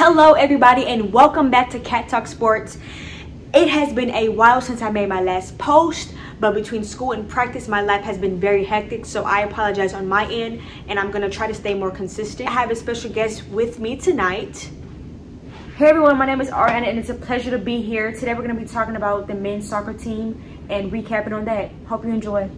Hello everybody and welcome back to Katt Talk Sports. It has been a while since I made my last post, but between school and practice, my life has been very hectic, so I apologize on my end, and I'm gonna try to stay more consistent. I have a special guest with me tonight. Hey everyone, my name is Ariana, and it's a pleasure to be here. Today we're gonna be talking about the men's soccer team and recapping on that. Hope you enjoy.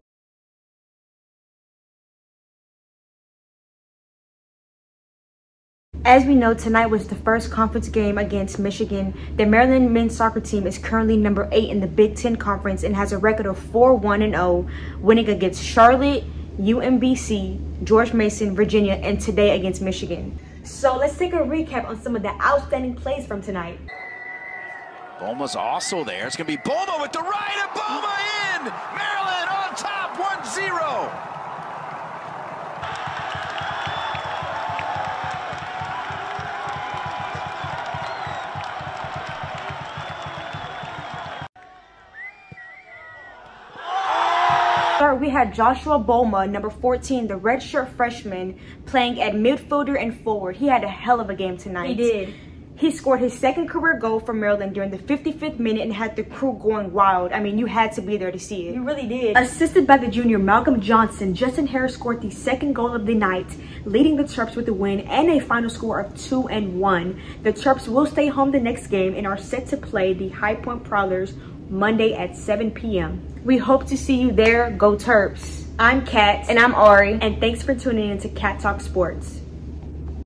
As we know, tonight was the first conference game against Michigan. The Maryland men's soccer team is currently number 8 in the Big Ten Conference and has a record of 4-1-0, winning against Charlotte, UMBC, George Mason, Virginia, and today against Michigan. So let's take a recap on some of the outstanding plays from tonight. Bolma's also there. It's going to be Bolma with the right, and Bolma in! We had Joshua Bolma, number 14, the redshirt freshman, playing at midfielder and forward. He had a hell of a game tonight. He did. He scored his second career goal for Maryland during the 55th minute and had the crew going wild. I mean, you had to be there to see it. You really did. Assisted by the junior Malcolm Johnson, Justin Harris scored the second goal of the night, leading the Terps with a win and a final score of 2 and 1. The Terps will stay home the next game and are set to play the High Point Prowlers Monday at 7 p.m. We hope to see you there. Go Terps. I'm Katt. And I'm Ari. And thanks for tuning in to Katt Talk Sports.